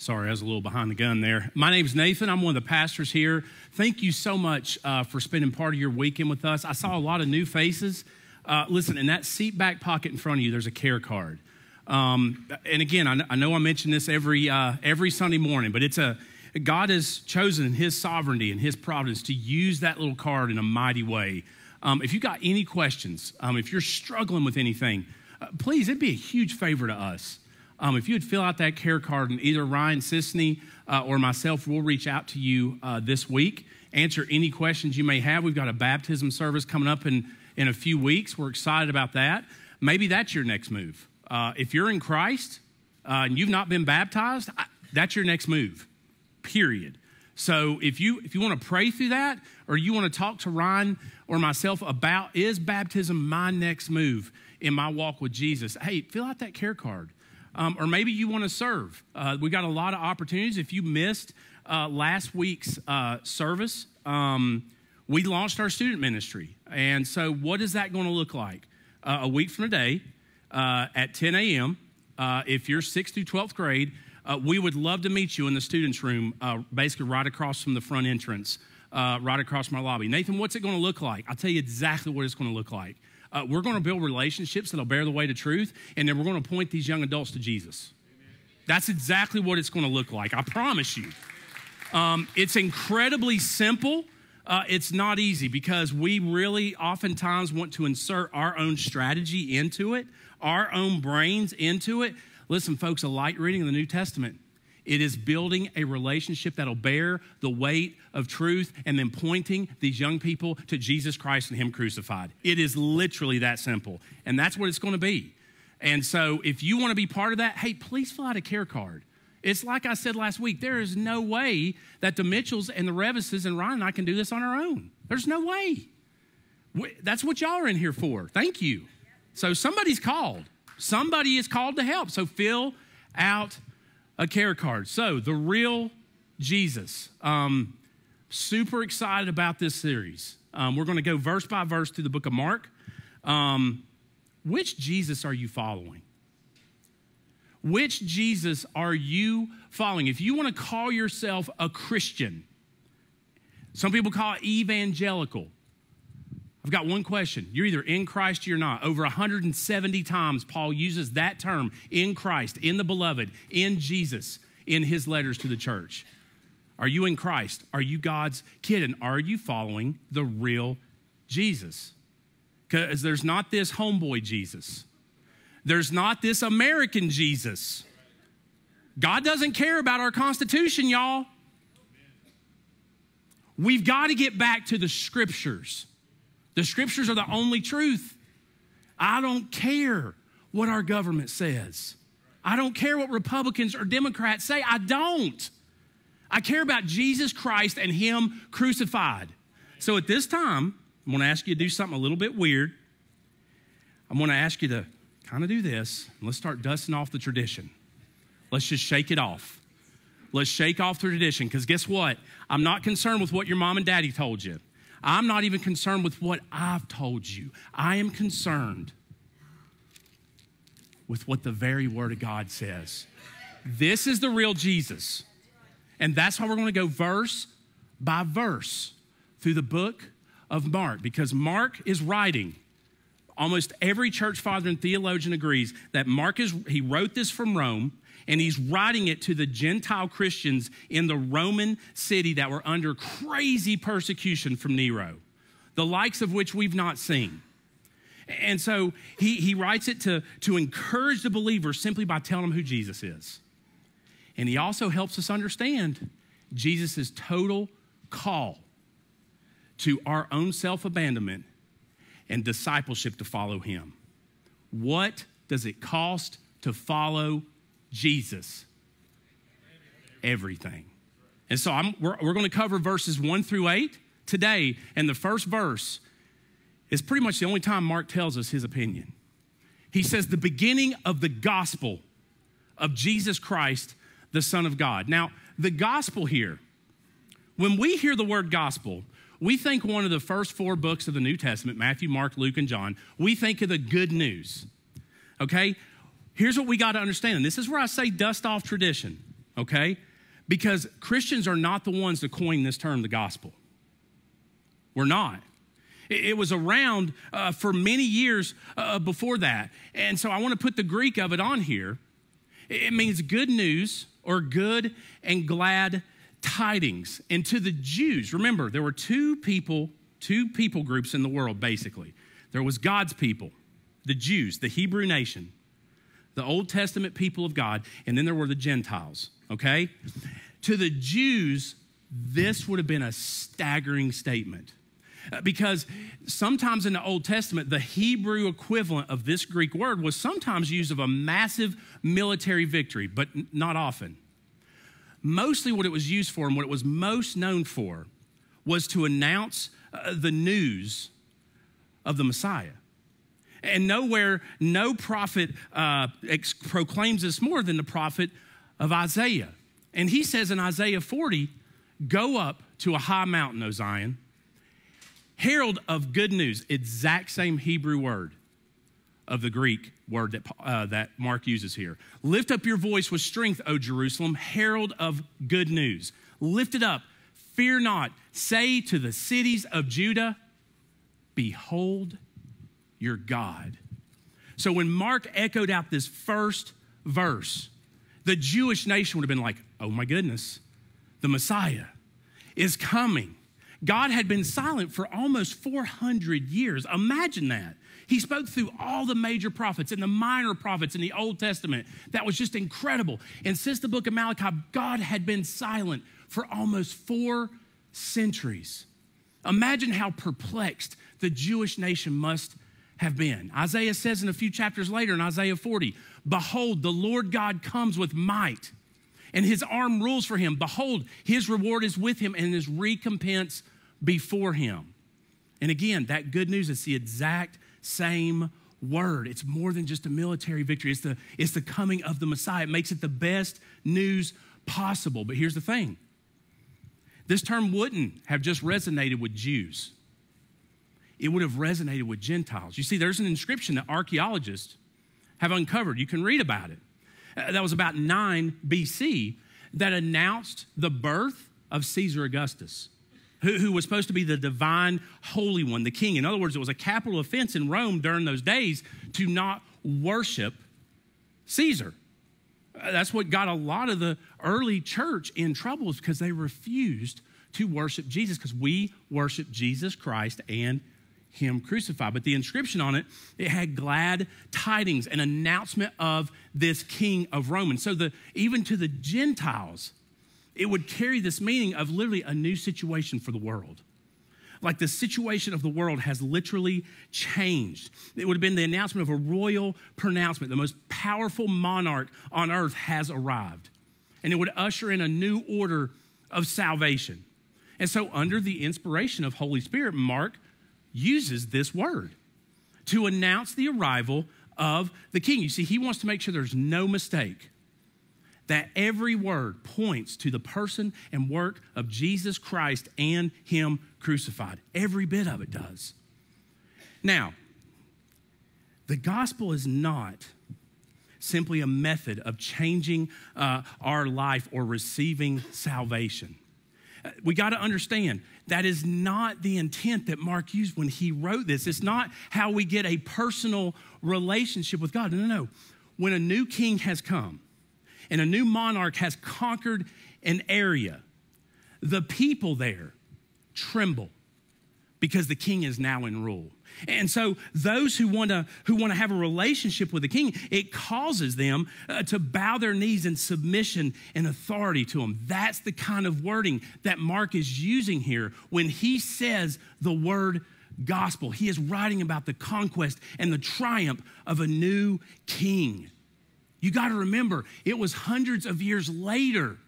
Sorry, I was a little behind the gun there. My name is Nathan. I'm one of the pastors here. Thank you so much uh, for spending part of your weekend with us. I saw a lot of new faces. Uh, listen, in that seat back pocket in front of you, there's a care card. Um, and again, I, I, know I mention this every uh, every Sunday morning, but it's a God has chosen His sovereignty and His providence to use that little card in a mighty way. Um, if you've got any questions, um, if you're struggling with anything, uh, please, it'd be a huge favor to us um, if you would fill out that care card, and either Ryan Sisney uh, or myself will reach out to you uh, this week, answer any questions you may have. We've got a baptism service coming up in, in a few weeks. We're excited about that. Maybe that's your next move. Uh, if you're in Christ uh, and you've not been baptized, I, that's your next move, period. So if you if you want to pray through that, or you want to talk to Ryan or myself about is baptism my next move in my walk with Jesus, hey, fill out that care card um, or maybe you want to serve. Uh, we got a lot of opportunities. If you missed uh, last week's uh, service, um, we launched our student ministry. And so, what is that going to look like? Uh, a week from today uh, at 10 a.m., uh, if you're 6th through 12th grade, we would love to meet you in the students' room, basically right across from the front entrance, right across my lobby. Nathan, what's it going to look like? I'll tell you exactly what it's going to look like. Uh, we're going to build relationships that'll bear the way to truth, and then we're going to point these young adults to Jesus. That's exactly what it's going to look like. I promise you. Um, it's incredibly simple. Uh, it's not easy because we really oftentimes want to insert our own strategy into it, our own brains into it. Listen, folks, a light reading of the New Testament it is building a relationship that'll bear the weight of truth and then pointing these young people to Jesus Christ and Him crucified. It is literally that simple. And that's what it's going to be. And so if you want to be part of that, hey, please fill out a care card. It's like I said last week, there is no way that the Mitchells and the Revises and Ryan and I can do this on our own. There's no way. That's what y'all are in here for. Thank you. So somebody's called. Somebody is called to help. So fill out a care card. So, the real Jesus. Um, super excited about this series. Um, we're going to go verse by verse through the book of Mark. Um, which Jesus are you following? Which Jesus are you following? If you want to call yourself a Christian, some people call it evangelical. I've got one question. You're either in Christ or you're not. Over 170 times, Paul uses that term in Christ, in the beloved, in Jesus, in his letters to the church. Are you in Christ? Are you God's kid? And are you following the real Jesus? Because there's not this homeboy Jesus, there's not this American Jesus. God doesn't care about our Constitution, y'all. We've got to get back to the scriptures. The scriptures are the only truth. I don't care what our government says. I don't care what Republicans or Democrats say. I don't. I care about Jesus Christ and Him crucified. So at this time, I'm going to ask you to do something a little bit weird. I'm going to ask you to kind of do this. Let's start dusting off the tradition. Let's just shake it off. Let's shake off the tradition because guess what? I'm not concerned with what your mom and daddy told you. I'm not even concerned with what I've told you. I am concerned with what the very Word of God says. This is the real Jesus. And that's how we're going to go verse by verse through the book of Mark because Mark is writing. Almost every church father and theologian agrees that Mark is, he wrote this from Rome and he's writing it to the Gentile Christians in the Roman city that were under crazy persecution from Nero, the likes of which we've not seen. And so he, he writes it to, to encourage the believers simply by telling them who Jesus is. And he also helps us understand Jesus' total call to our own self abandonment and discipleship to follow him. What does it cost to follow Jesus. Everything. And so I'm, we're, we're going to cover verses one through eight today. And the first verse is pretty much the only time Mark tells us his opinion. He says, the beginning of the gospel of Jesus Christ, the Son of God. Now, the gospel here, when we hear the word gospel, we think one of the first four books of the New Testament Matthew, Mark, Luke, and John we think of the good news. Okay? Here's what we got to understand, and this is where I say dust off tradition, okay? Because Christians are not the ones to coin this term, the gospel. We're not. It, was around uh, for many years uh, before that. And so I want to put the Greek of it on here. It means good news or good and glad tidings. And to the Jews, remember, there were two people, two people groups in the world, basically. There was God's people, the Jews, the Hebrew nation, the Old Testament people of God, and then there were the Gentiles, okay? To the Jews, this would have been a staggering statement. Uh, because sometimes in the Old Testament, the Hebrew equivalent of this Greek word was sometimes used of a massive military victory, but not often. Mostly what it was used for and what it was most known for was to announce uh, the news of the Messiah. And nowhere, no prophet uh, ex- proclaims this more than the prophet of Isaiah. And he says in Isaiah 40, Go up to a high mountain, O Zion herald of good news, exact same Hebrew word of the Greek word that, uh, that Mark uses here. Lift up your voice with strength, O Jerusalem, herald of good news. Lift it up, fear not. Say to the cities of Judah, Behold your God. So when Mark echoed out this first verse, the Jewish nation would have been like, Oh my goodness, the Messiah is coming. God had been silent for almost 400 years. Imagine that. He spoke through all the major prophets and the minor prophets in the Old Testament. That was just incredible. And since the book of Malachi, God had been silent for almost four centuries. Imagine how perplexed the Jewish nation must have been. Isaiah says in a few chapters later in Isaiah 40, Behold, the Lord God comes with might and his arm rules for him. Behold, his reward is with him and his recompense before him. And again, that good news is the exact same word. It's more than just a military victory, it's the, it's the coming of the Messiah. It makes it the best news possible. But here's the thing this term wouldn't have just resonated with Jews, it would have resonated with Gentiles. You see, there's an inscription that archaeologists have uncovered. You can read about it. Uh, that was about 9 BC that announced the birth of Caesar Augustus, who, who, was supposed to be the divine holy one, the king. In other words, it was a capital offense in Rome during those days to not worship Caesar. Uh, that's what got a lot of the early church in trouble, is because they refused to worship Jesus, because we worship Jesus Christ and him crucified. But the inscription on it, it had glad tidings, an announcement of this king of Rome. And so the, even to the Gentiles, it would carry this meaning of literally a new situation for the world. Like the situation of the world has literally changed. It would have been the announcement of a royal pronouncement. The most powerful monarch on earth has arrived. And it would usher in a new order of salvation. And so, under the inspiration of Holy Spirit, Mark uses this word to announce the arrival of the king. You see, he wants to make sure there's no mistake that every word points to the person and work of Jesus Christ and him crucified. Every bit of it does. Now, the gospel is not simply a method of changing uh, our life or receiving salvation. Uh, we got to understand that is not the intent that Mark used when he wrote this. It's not how we get a personal relationship with God. No, no, no. When a new king has come and a new monarch has conquered an area, the people there tremble because the king is now in rule. And so those who want to who want to have a relationship with the king, it causes them uh, to bow their knees in submission and authority to him. That's the kind of wording that Mark is using here when he says the word gospel. He is writing about the conquest and the triumph of a new king. You got to remember, it was hundreds of years later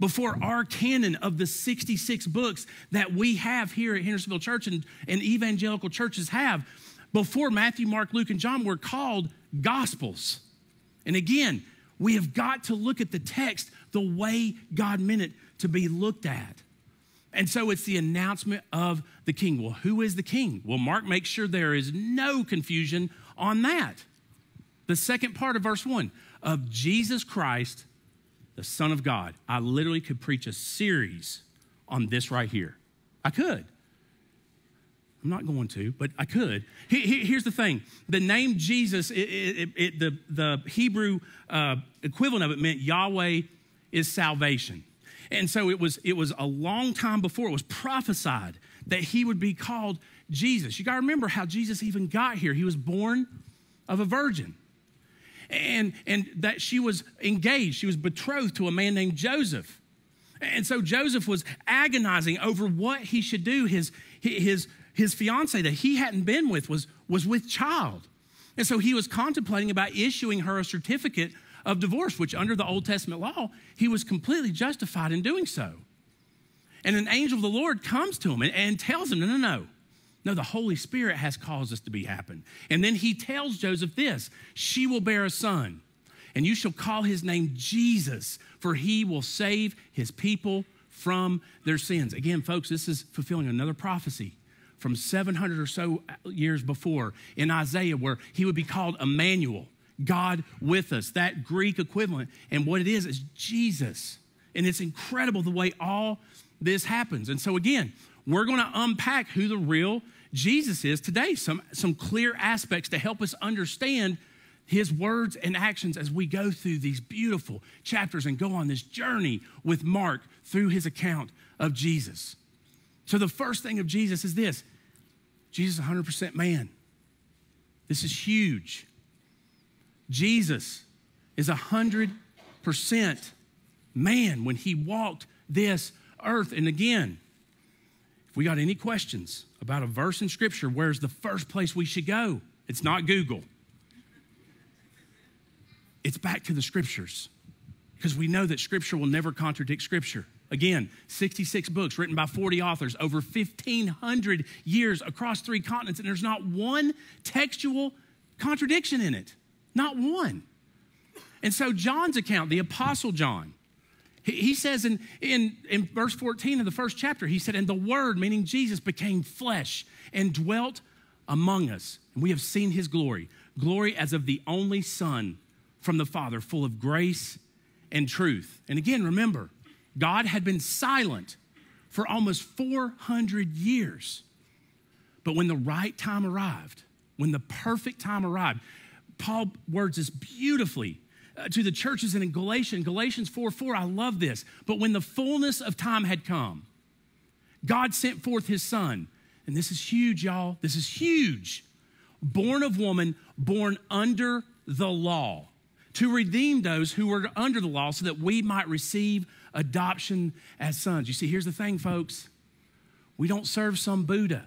before our canon of the 66 books that we have here at Hendersonville Church and, and evangelical churches have, before Matthew, Mark, Luke, and John were called gospels. And again, we have got to look at the text the way God meant it to be looked at. And so it's the announcement of the king. Well, who is the king? Well, Mark makes sure there is no confusion on that. The second part of verse 1 of Jesus Christ the Son of God. I literally could preach a series on this right here. I could. I'm not going to, but I could. Here's the thing the name Jesus, it, it, it, the, the Hebrew uh, equivalent of it meant Yahweh is salvation. And so it was, it was a long time before it was prophesied that he would be called Jesus. You got to remember how Jesus even got here. He was born of a virgin. And, and that she was engaged, she was betrothed to a man named Joseph. And so Joseph was agonizing over what he should do. His, his, his fiance that he hadn't been with was, was with child. And so he was contemplating about issuing her a certificate of divorce, which under the Old Testament law, he was completely justified in doing so. And an angel of the Lord comes to him and, and tells him, No, no, no. No, the Holy Spirit has caused this to be happen. And then he tells Joseph this She will bear a son, and you shall call his name Jesus, for he will save his people from their sins. Again, folks, this is fulfilling another prophecy from 700 or so years before in Isaiah, where he would be called Emmanuel, God with us, that Greek equivalent. And what it is, is Jesus. And it's incredible the way all this happens. And so, again, we're going to unpack who the real Jesus is today, some, some clear aspects to help us understand his words and actions as we go through these beautiful chapters and go on this journey with Mark through his account of Jesus. So, the first thing of Jesus is this Jesus 100% man. This is huge. Jesus is 100% man when he walked this earth. And again, we got any questions about a verse in Scripture, where's the first place we should go? It's not Google, it's back to the Scriptures because we know that Scripture will never contradict Scripture. Again, 66 books written by 40 authors over 1,500 years across three continents, and there's not one textual contradiction in it. Not one. And so, John's account, the Apostle John, he, says in, in, in verse 14 of the first chapter, he said, And the Word, meaning Jesus, became flesh and dwelt among us. And we have seen his glory glory as of the only Son from the Father, full of grace and truth. And again, remember, God had been silent for almost 400 years. But when the right time arrived, when the perfect time arrived, Paul words this beautifully uh, to the churches and in Galatians, Galatians 4 4. I love this. But when the fullness of time had come, God sent forth his son. And this is huge, y'all. This is huge. Born of woman, born under the law, to redeem those who were under the law so that we might receive adoption as sons. You see, here's the thing, folks we don't serve some Buddha.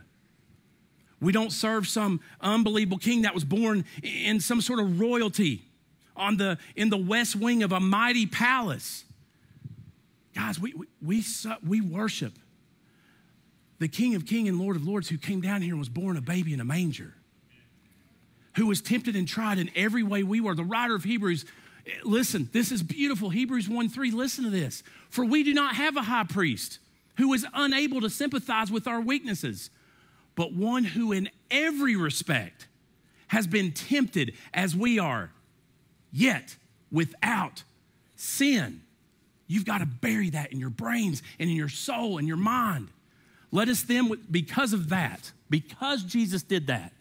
We don't serve some unbelievable king that was born in some sort of royalty on the, in the west wing of a mighty palace. Guys, we, we, we, we worship the King of Kings and Lord of Lords who came down here and was born a baby in a manger, who was tempted and tried in every way we were. The writer of Hebrews Listen, this is beautiful. Hebrews 1 3, listen to this. For we do not have a high priest who is unable to sympathize with our weaknesses, but one who in every respect has been tempted as we are, yet without sin. You've got to bury that in your brains and in your soul and your mind. Let us then, because of that, because Jesus did that,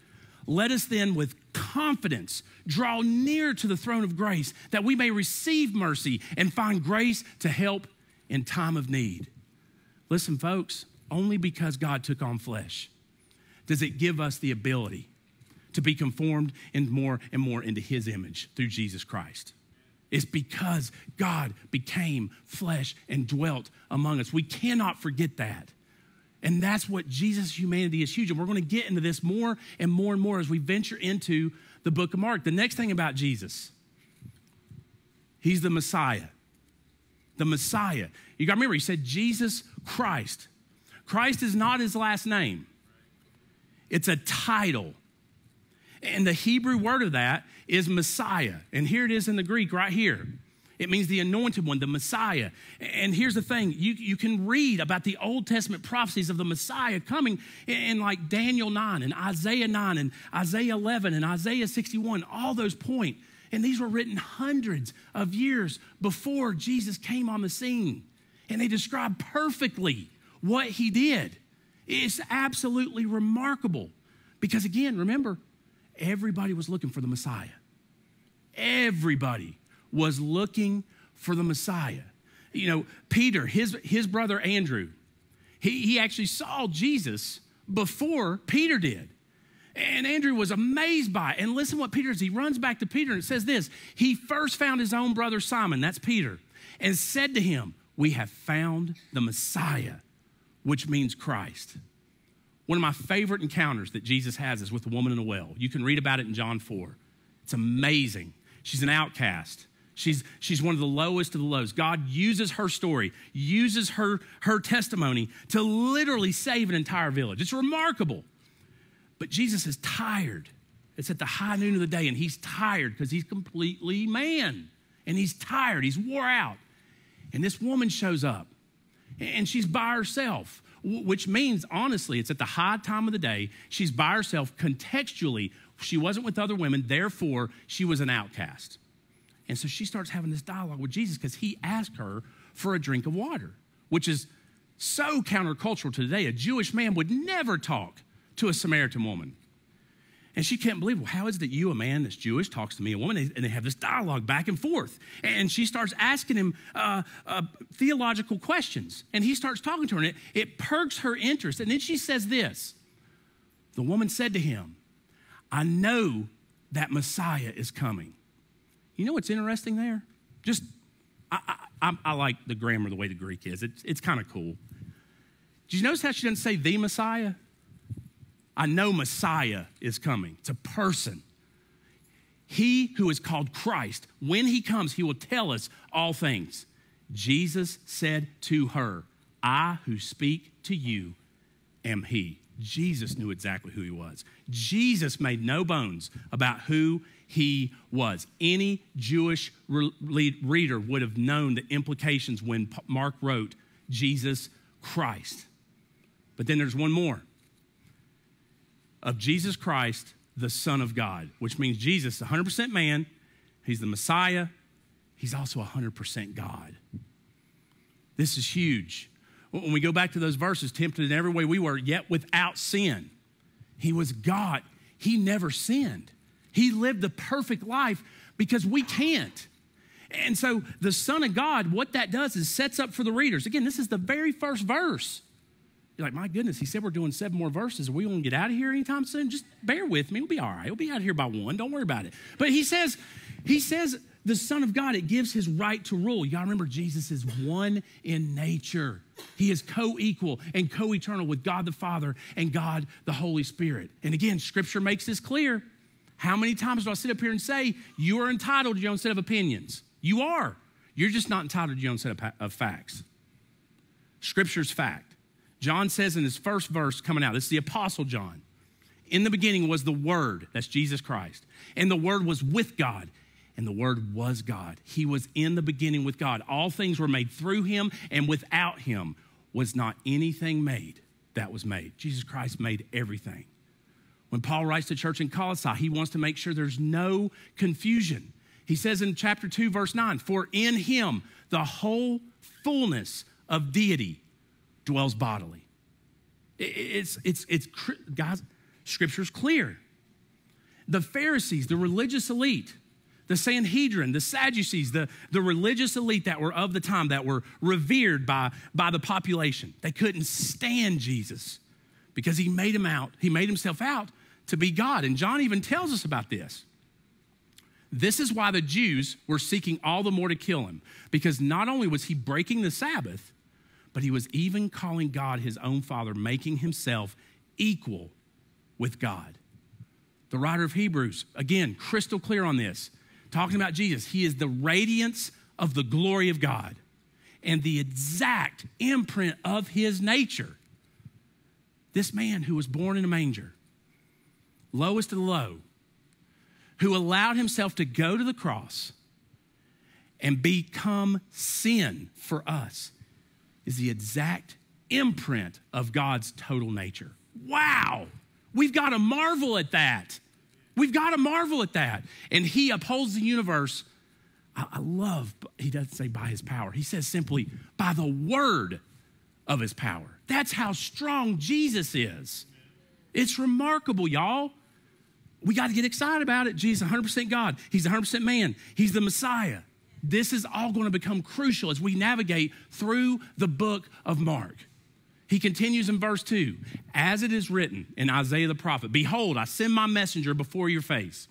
let us then with confidence draw near to the throne of grace that we may receive mercy and find grace to help in time of need. Listen, folks, only because God took on flesh does it give us the ability to be conformed and more and more into his image through Jesus Christ. It's because God became flesh and dwelt among us. We cannot forget that. And that's what Jesus' humanity is huge. And we're going to get into this more and more and more as we venture into the book of Mark. The next thing about Jesus, he's the Messiah. The Messiah. You got to remember, he said Jesus Christ. Christ is not his last name, it's a title. And the Hebrew word of that is Messiah. And here it is in the Greek right here. It means the anointed one, the Messiah. And here's the thing you, you can read about the Old Testament prophecies of the Messiah coming in, in like Daniel 9 and Isaiah 9 and Isaiah 11 and Isaiah 61. All those point And these were written hundreds of years before Jesus came on the scene. And they describe perfectly what he did. It's absolutely remarkable. Because again, remember, everybody was looking for the Messiah. Everybody was looking for the Messiah. You know, Peter, his, his brother Andrew, he, he actually saw Jesus before Peter did. And Andrew was amazed by it. And listen what Peter does. He runs back to Peter and it says this He first found his own brother Simon, that's Peter, and said to him, We have found the Messiah, which means Christ. One of my favorite encounters that Jesus has is with the woman in the well. You can read about it in John 4. It's amazing. She's an outcast. She's, she's one of the lowest of the lows. God uses her story, uses her, her testimony to literally save an entire village. It's remarkable. But Jesus is tired. It's at the high noon of the day, and he's tired because he's completely man. And he's tired, he's wore out. And this woman shows up, and she's by herself, which means, honestly, it's at the high time of the day. She's by herself contextually. She wasn't with other women, therefore, she was an outcast. And so she starts having this dialogue with Jesus because he asked her for a drink of water, which is so countercultural to today. A Jewish man would never talk to a Samaritan woman. And she can't believe, well, how is it that you, a man that's Jewish, talks to me, a woman, and they have this dialogue back and forth. And she starts asking him uh, uh, theological questions. And he starts talking to her, and it, it perks her interest. And then she says this The woman said to him, I know that Messiah is coming. You know what's interesting there? Just, I, I, I like the grammar the way the Greek is. It's, it's kind of cool. Did you notice how she doesn't say the Messiah? I know Messiah is coming. It's a person. He who is called Christ, when he comes, he will tell us all things. Jesus said to her, I who speak to you am he. Jesus knew exactly who he was. Jesus made no bones about who he was. Any Jewish re- reader would have known the implications when Mark wrote Jesus Christ. But then there's one more of Jesus Christ, the Son of God, which means Jesus is 100% man, he's the Messiah, he's also 100% God. This is huge. When we go back to those verses, tempted in every way we were, yet without sin. He was God. He never sinned. He lived the perfect life because we can't. And so the Son of God, what that does is sets up for the readers. Again, this is the very first verse. Like, my goodness, he said we're doing seven more verses. Are we going to get out of here anytime soon? Just bear with me. We'll be all right. We'll be out of here by one. Don't worry about it. But he says, he says, the Son of God, it gives his right to rule. You gotta remember, Jesus is one in nature. He is co equal and co eternal with God the Father and God the Holy Spirit. And again, scripture makes this clear. How many times do I sit up here and say, you are entitled to your own set of opinions? You are. You're just not entitled to your own set of, of facts. Scripture's fact. John says in his first verse coming out, this is the Apostle John. In the beginning was the Word, that's Jesus Christ. And the Word was with God, and the Word was God. He was in the beginning with God. All things were made through Him, and without Him was not anything made that was made. Jesus Christ made everything. When Paul writes to church in Colossae, he wants to make sure there's no confusion. He says in chapter 2, verse 9, For in him the whole fullness of deity dwells bodily. It's, it's, it's, God's scripture's clear. The Pharisees, the religious elite, the Sanhedrin, the Sadducees, the, the religious elite that were of the time, that were revered by, by the population, they couldn't stand Jesus because he made him out, he made himself out to be God. And John even tells us about this. This is why the Jews were seeking all the more to kill him, because not only was he breaking the Sabbath, but he was even calling God his own Father, making himself equal with God. The writer of Hebrews, again, crystal clear on this, talking about Jesus. He is the radiance of the glory of God and the exact imprint of his nature. This man who was born in a manger, lowest of the low, who allowed himself to go to the cross and become sin for us, is the exact imprint of God's total nature. Wow! We've got to marvel at that. We've got to marvel at that. And he upholds the universe. I, I love, he doesn't say by his power, he says simply by the word of his power. That's how strong Jesus is. It's remarkable, y'all. We got to get excited about it. Jesus 100% God. He's 100% man. He's the Messiah. This is all going to become crucial as we navigate through the book of Mark. He continues in verse 2 As it is written in Isaiah the prophet, Behold, I send my messenger before your face,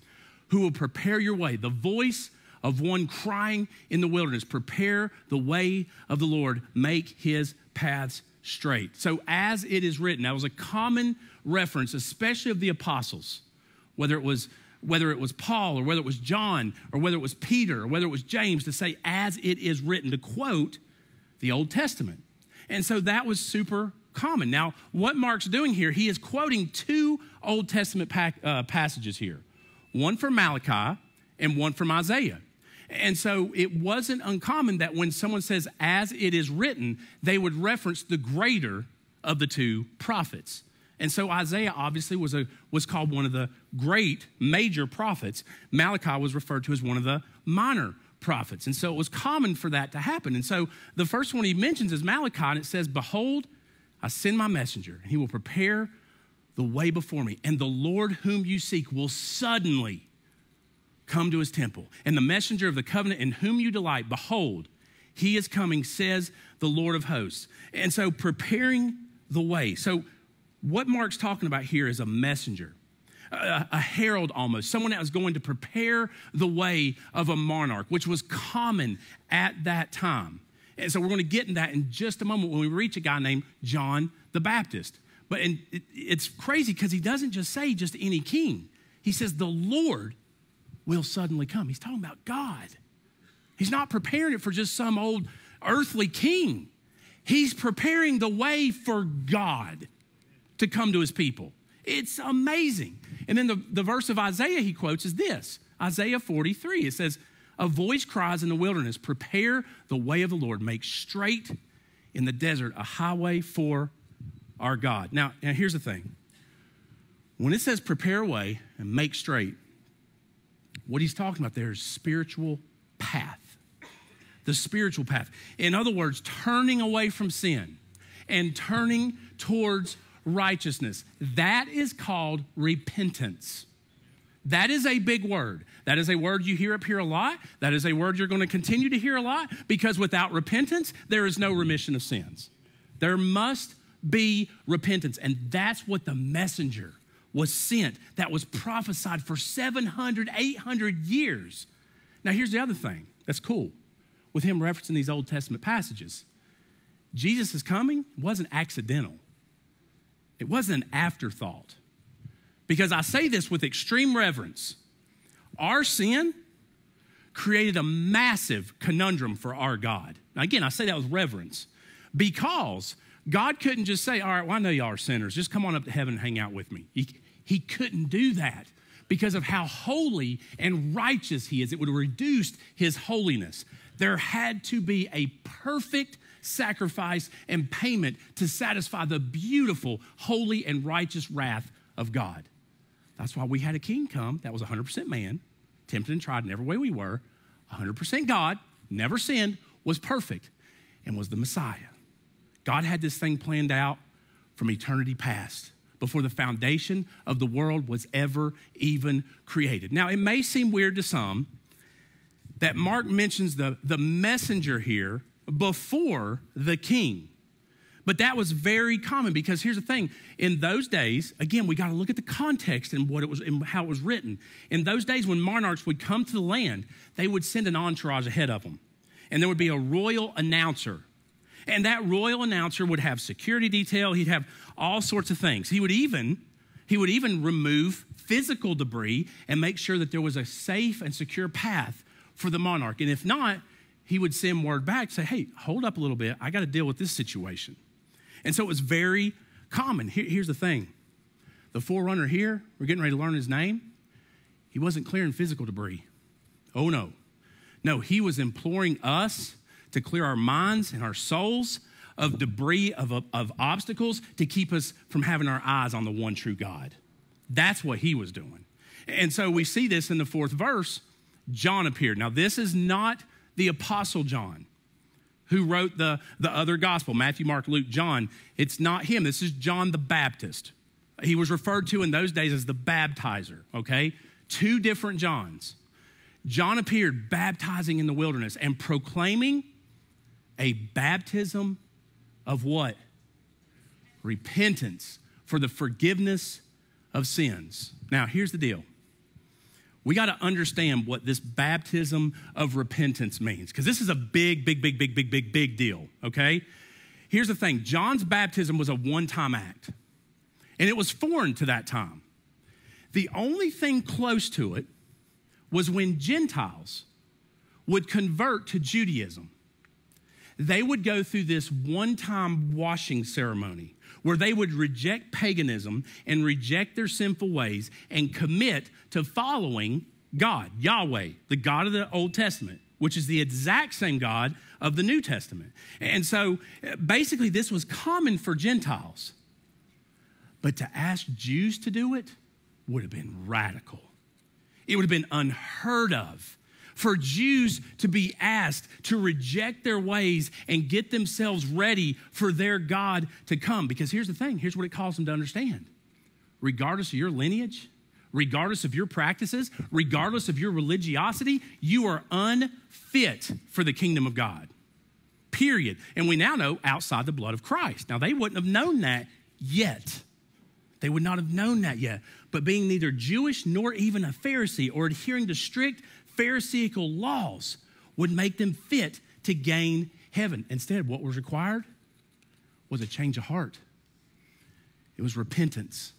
who will prepare your way. The voice of one crying in the wilderness, Prepare the way of the Lord, make his paths straight. So, as it is written, that was a common reference, especially of the apostles, whether it was whether it was Paul or whether it was John or whether it was Peter or whether it was James to say, as it is written, to quote the Old Testament. And so that was super common. Now, what Mark's doing here, he is quoting two Old Testament pa- uh, passages here one from Malachi and one from Isaiah. And so it wasn't uncommon that when someone says, as it is written, they would reference the greater of the two prophets. And so Isaiah obviously was, a, was called one of the great major prophets. Malachi was referred to as one of the minor prophets. And so it was common for that to happen. And so the first one he mentions is Malachi, and it says, Behold, I send my messenger, and he will prepare the way before me. And the Lord whom you seek will suddenly come to his temple. And the messenger of the covenant in whom you delight, behold, he is coming, says the Lord of hosts. And so preparing the way. So what Mark's talking about here is a messenger. A, a, herald almost, someone that was going to prepare the way of a monarch, which was common at that time. And so we're going to get in that in just a moment when we reach a guy named John the Baptist. But it, it's crazy because he doesn't just say just any king. He says the Lord will suddenly come. He's talking about God. He's not preparing it for just some old earthly king. He's preparing the way for God to come to his people. It's amazing. And then the, the verse of Isaiah he quotes is this Isaiah 43. It says, A voice cries in the wilderness, Prepare the way of the Lord, make straight in the desert a highway for our God. Now, now here's the thing when it says prepare way and make straight, what he's talking about there is spiritual path. The spiritual path. In other words, turning away from sin and turning towards righteousness. That is called repentance. That is a big word. That is a word you hear up here a lot. That is a word you're going to continue to hear a lot because without repentance, there is no remission of sins. There must be repentance. And that's what the messenger was sent, that was prophesied for 700, 800 years. Now, here's the other thing that's cool with him referencing these Old Testament passages. Jesus is coming wasn't accidental, it wasn't an afterthought. Because I say this with extreme reverence. Our sin created a massive conundrum for our God. Now, again, I say that with reverence because God couldn't just say, All right, well, I know y'all are sinners. Just come on up to heaven and hang out with me. He, he couldn't do that because of how holy and righteous he is. It would have reduced his holiness. There had to be a perfect sacrifice and payment to satisfy the beautiful, holy, and righteous wrath of God. That's why we had a king come that was 100% man, tempted and tried in every way we were, 100% God, never sinned, was perfect, and was the Messiah. God had this thing planned out from eternity past before the foundation of the world was ever even created. Now, it may seem weird to some that Mark mentions the, the messenger here before the king. But that was very common because here's the thing. In those days, again, we got to look at the context and what it was and how it was written. In those days when monarchs would come to the land, they would send an entourage ahead of them. And there would be a royal announcer and that royal announcer would have security detail, he'd have all sorts of things. He would even he would even remove physical debris and make sure that there was a safe and secure path for the monarch. And if not, he would send word back, say, hey, hold up a little bit. I got to deal with this situation. And so it was very common. Here, here's the thing the forerunner here, we're getting ready to learn his name. He wasn't clearing physical debris. Oh, no. No, he was imploring us to clear our minds and our souls of debris, of, of obstacles, to keep us from having our eyes on the one true God. That's what he was doing. And so we see this in the fourth verse. John appeared. Now, this is not the Apostle John who wrote the, the other gospel Matthew, Mark, Luke, John. It's not him. This is John the Baptist. He was referred to in those days as the baptizer, okay? Two different Johns. John appeared baptizing in the wilderness and proclaiming a baptism of what? Repentance for the forgiveness of sins. Now, here's the deal we got to understand what this baptism of repentance means because this is a big, big, big, big, big, big, big deal, okay? Here's the thing John's baptism was a one time act, and it was foreign to that time. The only thing close to it was when Gentiles would convert to Judaism. They would go through this one time washing ceremony where they would reject paganism and reject their sinful ways and commit to following God, Yahweh, the God of the Old Testament, which is the exact same God of the New Testament. And so basically, this was common for Gentiles. But to ask Jews to do it would have been radical, it would have been unheard of for Jews to be asked to reject their ways and get themselves ready for their God to come. Because here's the thing here's what it calls them to understand regardless of your lineage, regardless of your practices, regardless of your religiosity, you are unfit for the kingdom of God. Period. And we now know outside the blood of Christ. Now, they wouldn't have known that yet. They would not have known that yet. But being neither Jewish nor even a Pharisee or adhering to strict Pharisaical laws would make them fit to gain heaven. Instead, what was required was a change of heart, it was repentance.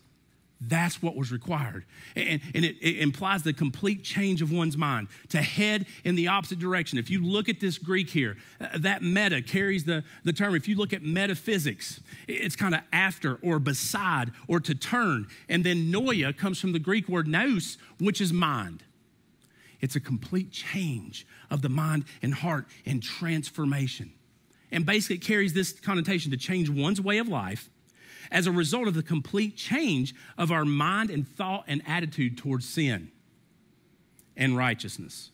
That's what was required. And, and it, it, implies the complete change of one's mind to head in the opposite direction. If you look at this Greek here, uh, that meta carries the, the term. If you look at metaphysics, it's kind of after or beside or to turn. And then noia comes from the Greek word nous, which is mind. It's a complete change of the mind and heart and transformation. And basically, it carries this connotation to change one's way of life as a result of the complete change of our mind and thought and attitude towards sin and righteousness.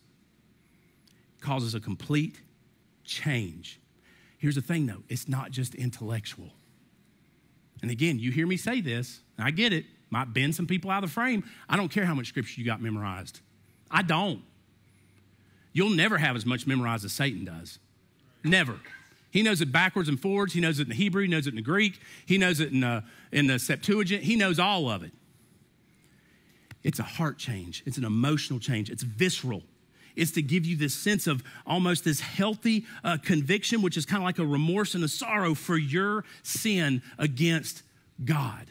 It causes a complete change. Here's the thing though it's not just intellectual. And again, you hear me say this, I get it, might bend some people out of the frame. I don't care how much scripture you got memorized. I don't. You'll never have as much memorized as Satan does. Never. He knows it backwards and forwards. He knows it in the Hebrew. He knows it in the Greek. He knows it in the, in the Septuagint. He knows all of it. It's a heart change, it's an emotional change, it's visceral. It's to give you this sense of almost this healthy uh, conviction, which is kind of like a remorse and a sorrow for your sin against God.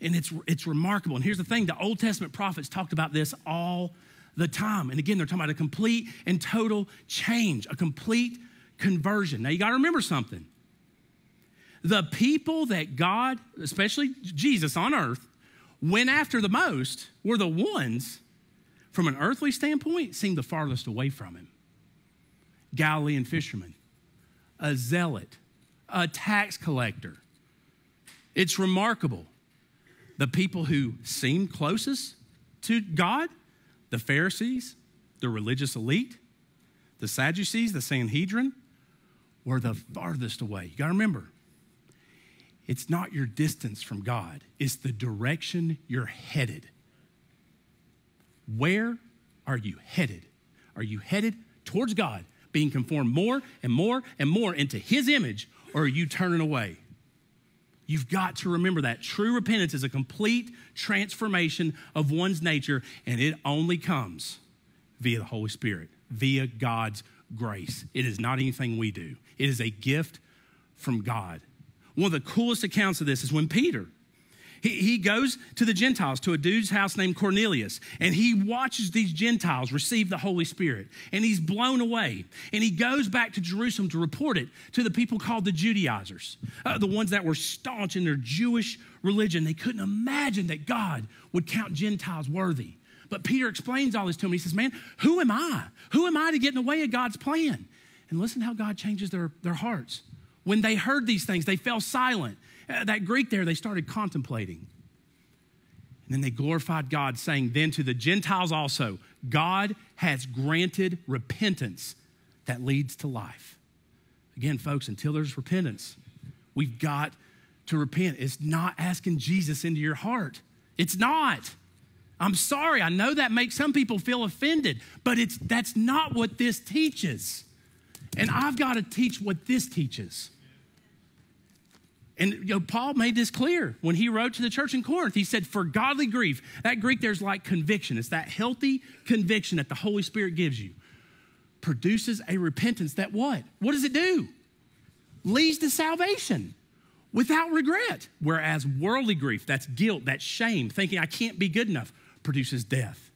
And it's, it's remarkable. And here's the thing the Old Testament prophets talked about this all the time. And again, they're talking about a complete and total change, a complete conversion. Now, you got to remember something. The people that God, especially Jesus on earth, went after the most were the ones, from an earthly standpoint, seemed the farthest away from him. Galilean fishermen, a zealot, a tax collector. It's remarkable. The people who seemed closest to God the Pharisees, the religious elite, the Sadducees, the Sanhedrin, were the farthest away. You got to remember, it's not your distance from God, it's the direction you're headed. Where are you headed? Are you headed towards God, being conformed more and more and more into His image, or are you turning away? You've got to remember that. True repentance is a complete transformation of one's nature, and it only comes via the Holy Spirit, via God's grace. It is not anything we do, it is a gift from God. One of the coolest accounts of this is when Peter he, he goes to the Gentiles, to a dude's house named Cornelius, and he watches these Gentiles receive the Holy Spirit, and he's blown away. And he goes back to Jerusalem to report it to the people called the Judaizers, uh, the ones that were staunch in their Jewish religion. They couldn't imagine that God would count Gentiles worthy. But Peter explains all this to him. He says, Man, who am I? Who am I to get in the way of God's plan? And listen how God changes their, their hearts. When they heard these things, they fell silent uh, that Greek there, they started contemplating. And then they glorified God, saying, Then to the Gentiles also, God has granted repentance that leads to life. Again, folks, until there's repentance, we've got to repent. It's not asking Jesus into your heart. It's not. I'm sorry. I know that makes some people feel offended, but it's that's not what this teaches. And I've got to teach what this teaches. And you know, Paul made this clear when he wrote to the church in Corinth. He said, For godly grief, that Greek there's like conviction. It's that healthy conviction that the Holy Spirit gives you. Produces a repentance that what? What does it do? Leads to salvation without regret. Whereas worldly grief, that's guilt, that's shame, thinking I can't be good enough, produces death.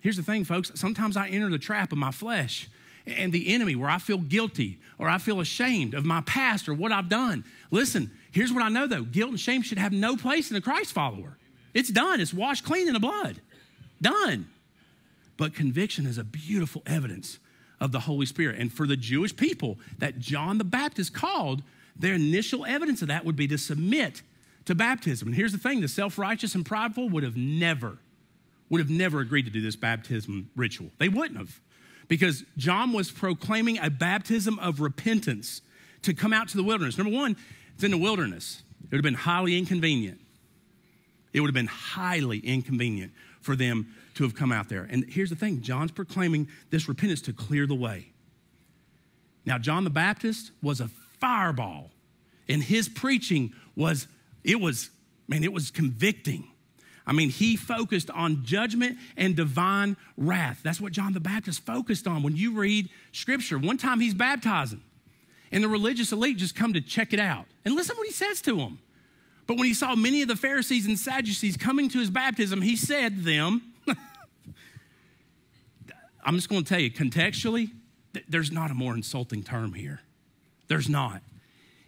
Here's the thing, folks. Sometimes I enter the trap of my flesh and the enemy where I feel guilty or I feel ashamed of my past or what I've done. Listen, here's what I know though guilt and shame should have no place in a Christ follower. It's done, it's washed clean in the blood. Done. But conviction is a beautiful evidence of the Holy Spirit. And for the Jewish people that John the Baptist called, their initial evidence of that would be to submit to baptism. And here's the thing the self righteous and prideful would have never, would have never agreed to do this baptism ritual. They wouldn't have because John was proclaiming a baptism of repentance to come out to the wilderness. Number one, it's in the wilderness. It would have been highly inconvenient. It would have been highly inconvenient for them to have come out there. And here's the thing John's proclaiming this repentance to clear the way. Now, John the Baptist was a fireball, and his preaching was, it was, man, it was convicting. I mean, he focused on judgment and divine wrath. That's what John the Baptist focused on when you read scripture. One time he's baptizing, and the religious elite just come to check it out. And listen what he says to them. But when he saw many of the Pharisees and Sadducees coming to his baptism, he said to them, I'm just going to tell you contextually, there's not a more insulting term here. There's not.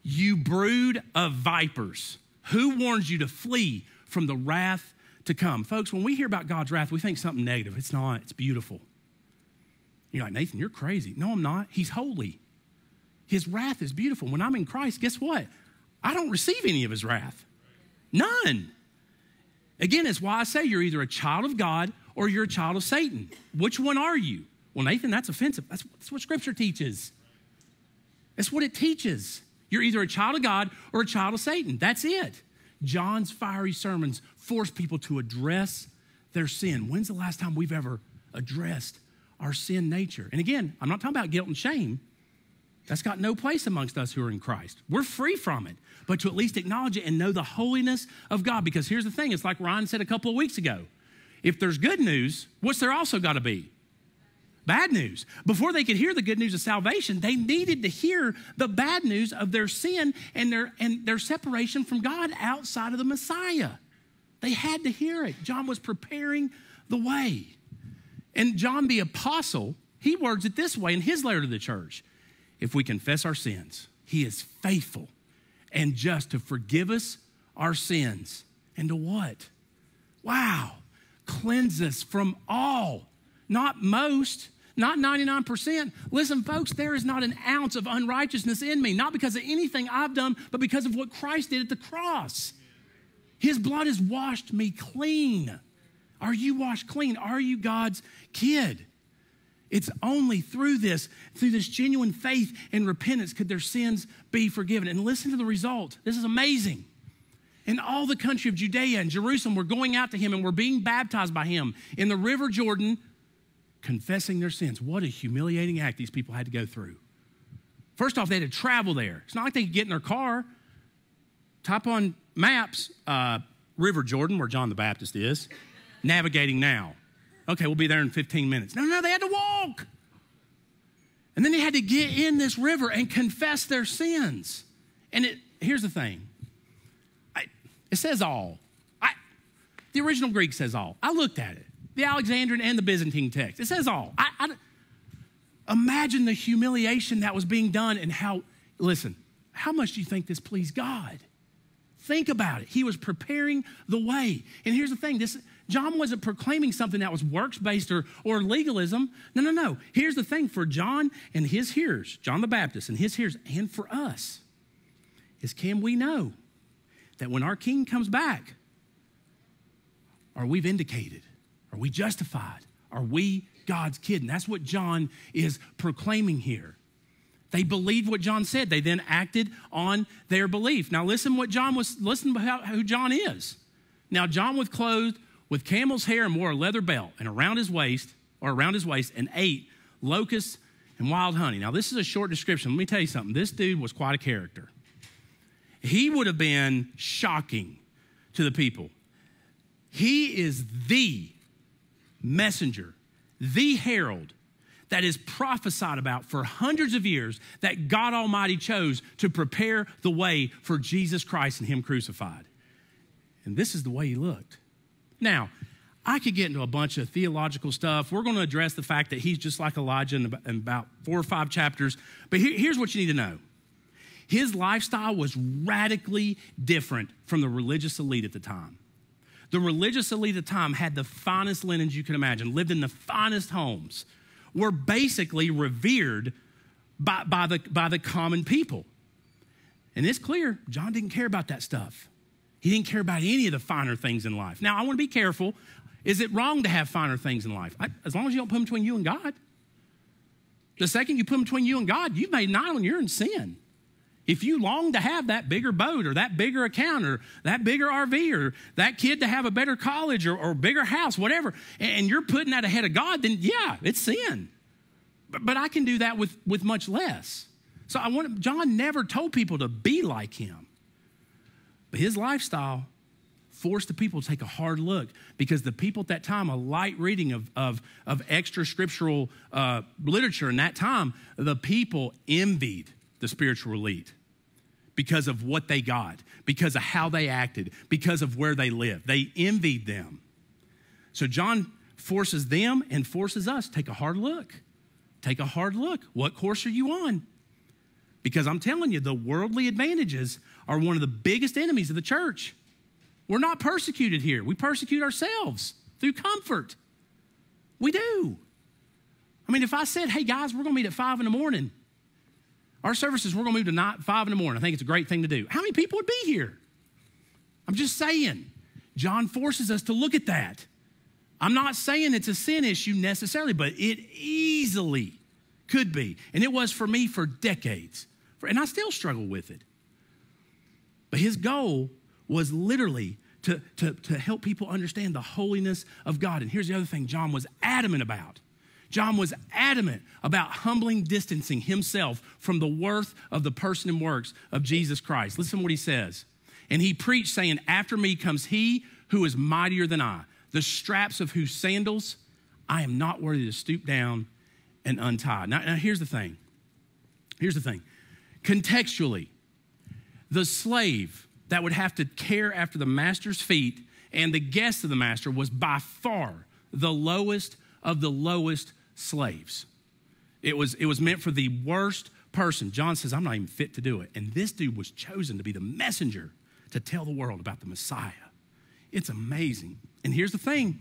You brood of vipers, who warns you to flee from the wrath to come. Folks, when we hear about God's wrath, we think something negative. It's not, it's beautiful. You're like, Nathan, you're crazy. No, I'm not. He's holy. His wrath is beautiful. When I'm in Christ, guess what? I don't receive any of his wrath. None. Again, it's why I say you're either a child of God or you're a child of Satan. Which one are you? Well, Nathan, that's offensive. That's, that's what Scripture teaches. That's what it teaches. You're either a child of God or a child of Satan. That's it. John's fiery sermons force people to address their sin. When's the last time we've ever addressed our sin nature? And again, I'm not talking about guilt and shame. That's got no place amongst us who are in Christ. We're free from it, but to at least acknowledge it and know the holiness of God. Because here's the thing it's like Ryan said a couple of weeks ago if there's good news, what's there also got to be? Bad news. Before they could hear the good news of salvation, they needed to hear the bad news of their sin and their, and their separation from God outside of the Messiah. They had to hear it. John was preparing the way. And John the Apostle, he words it this way in his letter to the church If we confess our sins, he is faithful and just to forgive us our sins. And to what? Wow, cleanse us from all, not most, not 99%. Listen, folks, there is not an ounce of unrighteousness in me, not because of anything I've done, but because of what Christ did at the cross. His blood has washed me clean. Are you washed clean? Are you God's kid? It's only through this, through this genuine faith and repentance, could their sins be forgiven. And listen to the result. This is amazing. In all the country of Judea and Jerusalem, we're going out to him and we're being baptized by him in the river Jordan confessing their sins. What a humiliating act these people had to go through. First off, they had to travel there. It's not like they could get in their car, type on maps, uh, River Jordan, where John the Baptist is, navigating now. Okay, we'll be there in 15 minutes. No, no, they had to walk. And then they had to get in this river and confess their sins. And it, here's the thing I, it says all. I, the original Greek says all. I looked at it the Alexandrian and the Byzantine text. It says all. I, I, imagine the humiliation that was being done and how, listen, how much do you think this pleased God? Think about it. He was preparing the way. And here's the thing this, John wasn't proclaiming something that was works based or, or legalism. No, no, no. Here's the thing for John and his hearers, John the Baptist and his hearers, and for us, is can we know that when our king comes back, Are we vindicated? Are we justified? Are we God's kid? And that's what John is proclaiming here. They believed what John said. They then acted on their belief. Now listen what John was listen who John is. Now John was clothed with camel's hair and wore a leather belt and around his waist or around his waist and ate locusts and wild honey. Now this is a short description. Let me tell you something. This dude was quite a character. He would have been shocking to the people. He is the messenger, the herald that is prophesied about for hundreds of years that God Almighty chose to prepare the way for Jesus Christ and Him crucified. And this is the way He looked. Now, I could get into a bunch of theological stuff. We're going to address the fact that he's just like Elijah in about four or five chapters. But here's what you need to know his lifestyle was radically different from the religious elite at the time. The religious elite at the time had the finest linens you can imagine, lived in the finest homes, were basically revered by, by, the, by the common people. And it's clear John didn't care about that stuff. He didn't care about any of the finer things in life. Now, I want to be careful. Is it wrong to have finer things in life? I, as long as you don't put them between you and God. The second you put them between you and God, you've made an island, you're in sin. If you long to have that bigger boat or that bigger account or that bigger RV or that kid to have a better college or, or bigger house, whatever, and you're putting that ahead of God, then yeah, it's sin. But, but I can do that with, with much less. So I want John never told people to be like him. But his lifestyle forced the people to take a hard look because the people at that time, a light reading of, of, of extra scriptural uh, literature in that time, the people envied the spiritual elite because of what they got, because of how they acted, because of where they lived. They envied them. So John forces them and forces us take a hard look. Take a hard look. What course are you on? Because I'm telling you, the worldly advantages are one of the biggest enemies of the church. We're not persecuted here. We persecute ourselves through comfort. We do. I mean, if I said, hey guys, we're going to meet at five in the morning, our services, we're going to move to night, 5 in the morning. I think it's a great thing to do. How many people would be here? I'm just saying. John forces us to look at that. I'm not saying it's a sin issue necessarily, but it easily could be. And it was for me for decades. And I still struggle with it. But his goal was literally to, to, to help people understand the holiness of God. And here's the other thing John was adamant about John was adamant about humbling distancing himself from the worth of the person and works of Jesus Christ. Listen to what he says. And he preached, saying, After me comes he who is mightier than I, the straps of whose sandals I am not worthy to stoop down and untie. Now, now here's the thing. Here's the thing. Contextually, the slave that would have to care after the master's feet and the guest of the master was by far the lowest of the lowest slaves. It was, it was meant for the worst person. John says, I'm not even fit to do it. And this dude was chosen to be the messenger to tell the world about the Messiah. It's amazing. And here's the thing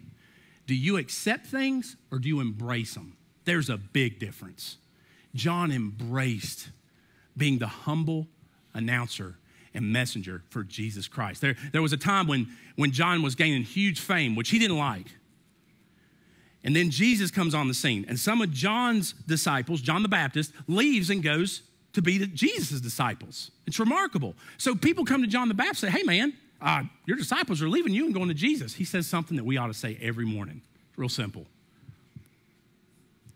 do you accept things or do you embrace them? There's a big difference. John embraced being the humble announcer and messenger for Jesus Christ. There, there was a time when, when John was gaining huge fame, which he didn't like. And then Jesus comes on the scene. And some of John's disciples, John the Baptist, leaves and goes to be Jesus' disciples. It's remarkable. So people come to John the Baptist and say, hey, man, uh, your disciples are leaving you and going to Jesus. He says something that we ought to say every morning. It's real simple.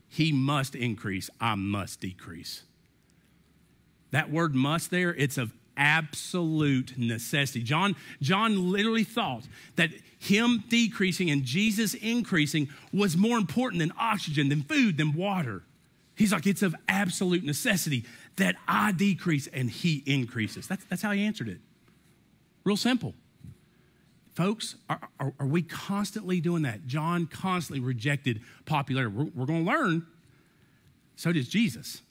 He must increase, I must decrease. That word must there, it's of absolute necessity. John, John literally thought that him decreasing and Jesus increasing was more important than oxygen, than food, than water. He's like, it's of absolute necessity that I decrease and he increases. That's, that's how he answered it. Real simple. Folks, are, are, are we constantly doing that? John constantly rejected popularity. We're, we're going to learn. So does Jesus.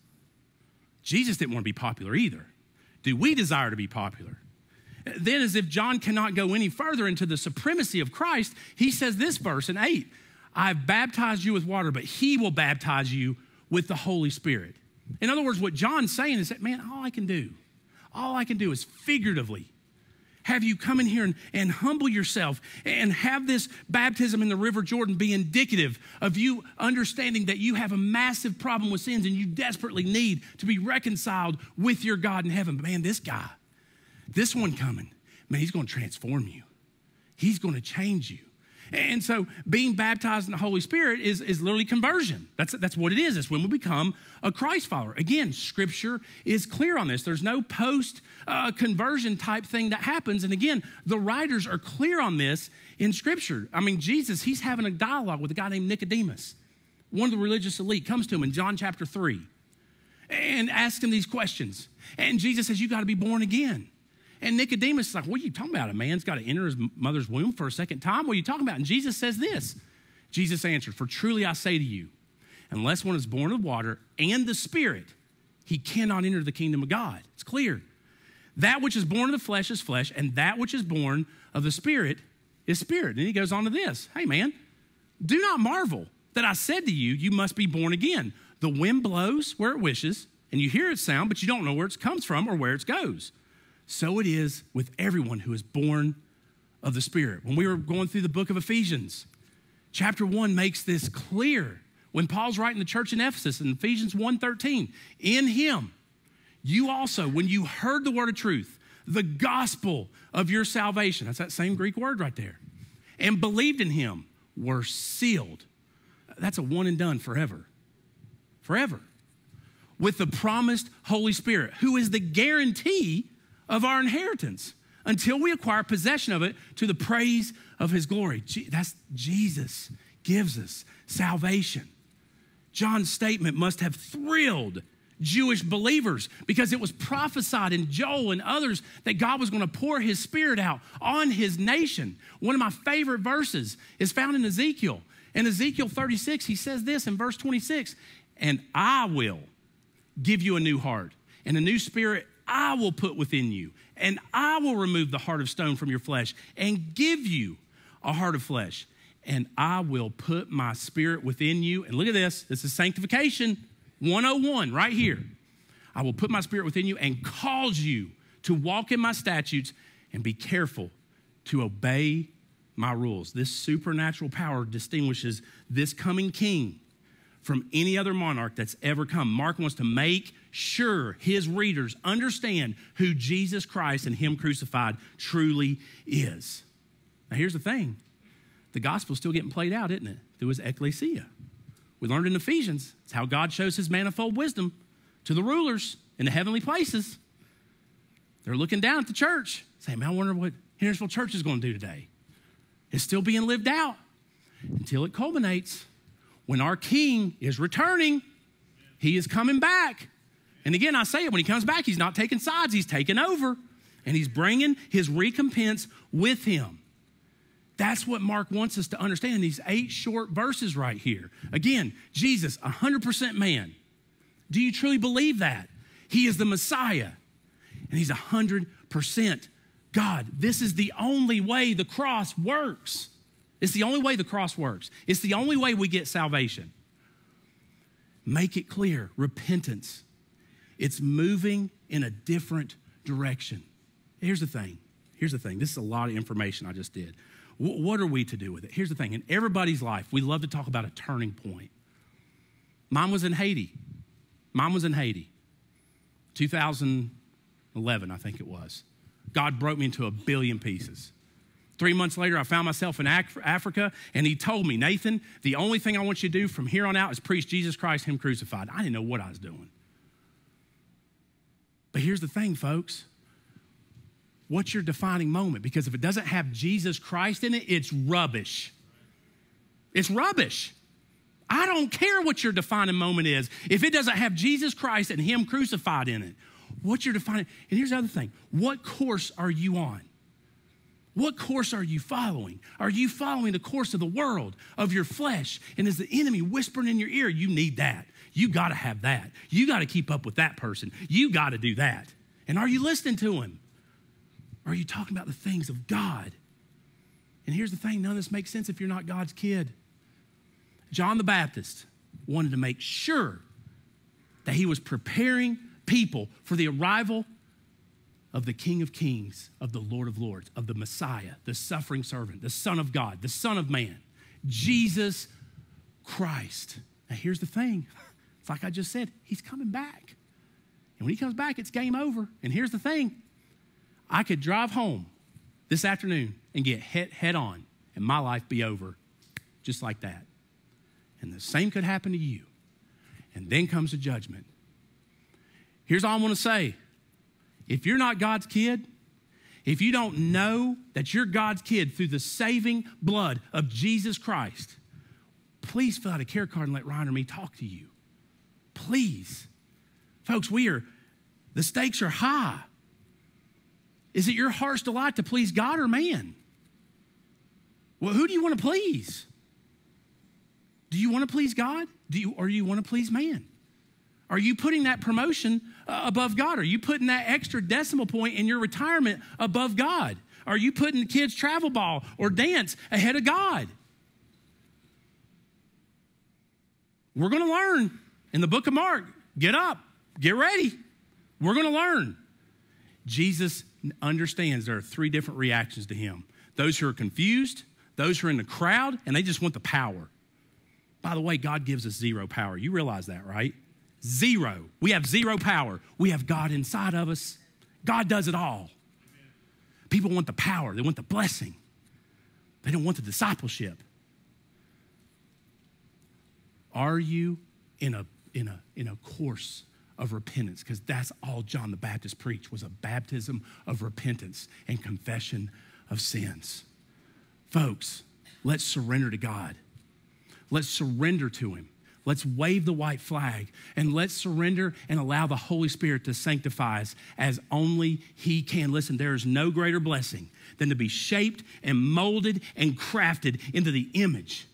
Jesus didn't want to be popular either. Do we desire to be popular? Then, as if John cannot go any further into the supremacy of Christ, he says this verse in 8 I've baptized you with water, but he will baptize you with the Holy Spirit. In other words, what John's saying is that, man, all I can do, all I can do is figuratively have you come in here and, and humble yourself and have this baptism in the River Jordan be indicative of you understanding that you have a massive problem with sins and you desperately need to be reconciled with your God in heaven. But man, this guy, this one coming, man, he's going to transform you, he's going to change you. And so being baptized in the Holy Spirit is, is literally conversion. That's, that's what it is. It's when we become a Christ follower. Again, scripture is clear on this. There's no post uh, conversion type thing that happens. And again, the writers are clear on this in scripture. I mean, Jesus, he's having a dialogue with a guy named Nicodemus. One of the religious elite comes to him in John chapter 3 and asks him these questions. And Jesus says, You got to be born again. And Nicodemus is like, What are you talking about? A man's got to enter his mother's womb for a second time? What are you talking about? And Jesus says this Jesus answered, For truly I say to you, unless one is born of water and the Spirit, he cannot enter the kingdom of God. It's clear. That which is born of the flesh is flesh, and that which is born of the Spirit is spirit. And he goes on to this Hey, man, do not marvel that I said to you, You must be born again. The wind blows where it wishes, and you hear its sound, but you don't know where it comes from or where it goes so it is with everyone who is born of the Spirit. When we were going through the book of Ephesians, chapter 1 makes this clear. When Paul's writing the church in Ephesus in Ephesians 1:13, in him you also when you heard the word of truth, the gospel of your salvation, that's that same Greek word right there, and believed in him, were sealed. That's a one and done forever. Forever. With the promised Holy Spirit, who is the guarantee of our inheritance until we acquire possession of it to the praise of his glory. That's Jesus gives us salvation. John's statement must have thrilled Jewish believers because it was prophesied in Joel and others that God was going to pour his spirit out on his nation. One of my favorite verses is found in Ezekiel. In Ezekiel 36, he says this in verse 26 And I will give you a new heart and a new spirit I will put within you, and I will remove the heart of stone from your flesh and give you a heart of flesh. And I will put my spirit within you. And look at this this is sanctification 101 right here. I will put my spirit within you and cause you to walk in my statutes and be careful to obey my rules. This supernatural power distinguishes this coming king from any other monarch that's ever come. Mark wants to make sure his readers understand who Jesus Christ and Him crucified truly is. Now, here's the thing the gospel's still getting played out, isn't it? Through his ecclesia. We learned in Ephesians, it's how God shows his manifold wisdom to the rulers in the heavenly places. They're looking down at the church, saying, Man, I wonder what Hendersonville Church is going to do today. It's still being lived out until it culminates when our King is returning. He is coming back. And again, I say it when he comes back, he's not taking sides, he's taking over and he's bringing his recompense with him. That's what Mark wants us to understand these eight short verses right here. Again, Jesus, 100% man. Do you truly believe that? He is the Messiah and he's 100% God. This is the only way the cross works. It's the only way the cross works. It's the only way we get salvation. Make it clear repentance it's moving in a different direction. Here's the thing. Here's the thing. This is a lot of information I just did. W- what are we to do with it? Here's the thing. In everybody's life, we love to talk about a turning point. Mine was in Haiti. Mine was in Haiti. 2011, I think it was. God broke me into a billion pieces. Three months later, I found myself in Africa, and he told me, Nathan, the only thing I want you to do from here on out is preach Jesus Christ, Him crucified. I didn't know what I was doing. But here's the thing, folks. What's your defining moment? Because if it doesn't have Jesus Christ in it, it's rubbish. It's rubbish. I don't care what your defining moment is. If it doesn't have Jesus Christ and Him crucified in it, what's your defining? And here's the other thing what course are you on? What course are you following? Are you following the course of the world, of your flesh? And is the enemy whispering in your ear, you need that? You got to have that. You got to keep up with that person. You got to do that. And are you listening to him? Or are you talking about the things of God? And here's the thing none of this makes sense if you're not God's kid. John the Baptist wanted to make sure that he was preparing people for the arrival of the King of Kings, of the Lord of Lords, of the Messiah, the suffering servant, the Son of God, the Son of Man, Jesus Christ. Now, here's the thing it's like I just said, he's coming back. And when he comes back, it's game over. And here's the thing I could drive home this afternoon and get head, head on, and my life be over just like that. And the same could happen to you. And then comes the judgment. Here's all I want to say if you're not God's kid, if you don't know that you're God's kid through the saving blood of Jesus Christ, please fill out a care card and let Ryan or me talk to you. Please. Folks, we are, the stakes are high. Is it your heart's delight to please God or man? Well, who do you want to please? Do you want to please God? Do you, or do you want to please man? Are you putting that promotion uh, above God? Are you putting that extra decimal point in your retirement above God? Are you putting the kids' travel ball or dance ahead of God? We're going to learn in the book of Mark. Get up, get ready. We're going to learn. Jesus understands there are three different reactions to him those who are confused, those who are in the crowd, and they just want the power. By the way, God gives us zero power. You realize that, right? Zero. We have zero power. We have God inside of us. God does it all. People want the power, they want the blessing, they don't want the discipleship. Are you in a, in a, in a course of repentance? Because that's all John the Baptist preached was a baptism of repentance and confession of sins. Folks, let's surrender to God. Let's surrender to Him. Let's wave the white flag and let's surrender and allow the Holy Spirit to sanctify us as only He can. Listen, there is no greater blessing than to be shaped and molded and crafted into the image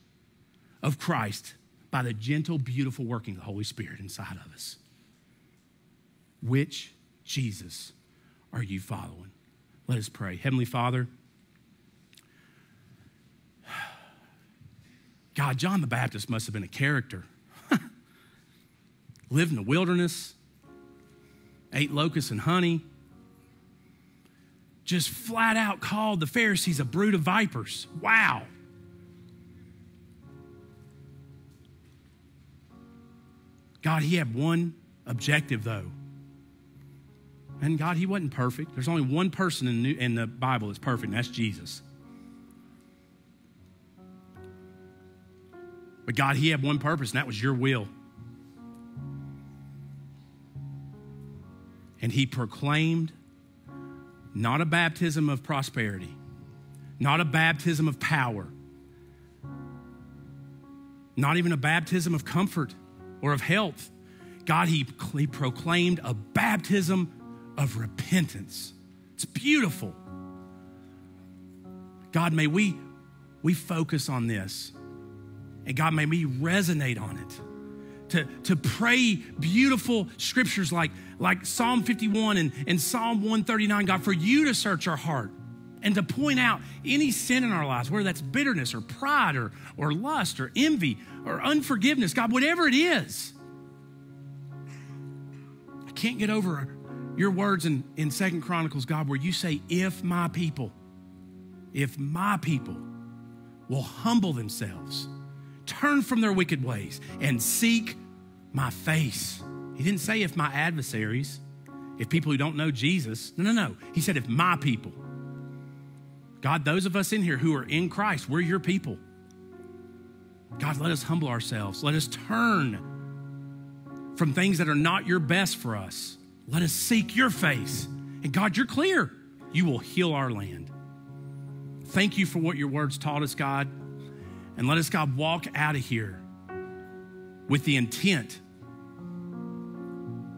of Christ by the gentle, beautiful working of the Holy Spirit inside of us. Which Jesus are you following? Let us pray. Heavenly Father, God, John the Baptist must have been a character. Lived in the wilderness, ate locusts and honey, just flat out called the Pharisees a brood of vipers. Wow. God, he had one objective, though. And God, he wasn't perfect. There's only one person in the, in the Bible that's perfect, and that's Jesus. But God, He had one purpose, and that was your will. And He proclaimed not a baptism of prosperity, not a baptism of power, not even a baptism of comfort or of health. God, He, he proclaimed a baptism of repentance. It's beautiful. God, may we, we focus on this. And God, may we resonate on it. To, to pray beautiful scriptures like, like Psalm 51 and, and Psalm 139, God, for you to search our heart and to point out any sin in our lives, whether that's bitterness or pride or, or lust or envy or unforgiveness, God, whatever it is. I can't get over your words in, in Second Chronicles, God, where you say, if my people, if my people will humble themselves turn from their wicked ways and seek my face. He didn't say if my adversaries, if people who don't know Jesus. No, no, no. He said if my people. God, those of us in here who are in Christ, we're your people. God, let us humble ourselves. Let us turn from things that are not your best for us. Let us seek your face. And God, you're clear. You will heal our land. Thank you for what your words taught us, God. And let us, God, walk out of here with the intent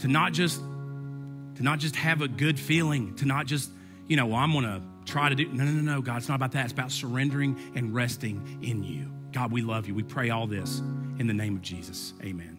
to not just to not just have a good feeling, to not just, you know, well, I'm gonna try to do no, no, no, no, God, it's not about that. It's about surrendering and resting in you. God, we love you. We pray all this in the name of Jesus. Amen.